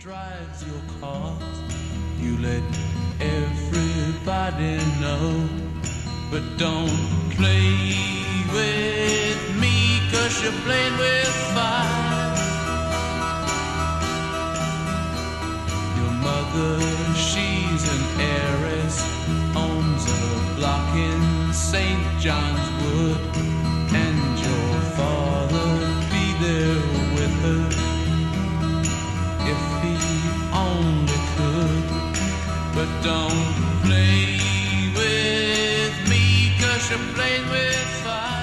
drives your cars. You let everybody know. But don't play with me, cause you're playing with fire. Your mother, she's an heiress, owns a block in St. John's Wood. And your father be there with her only could. But don't play with me, cause you're playing with fire.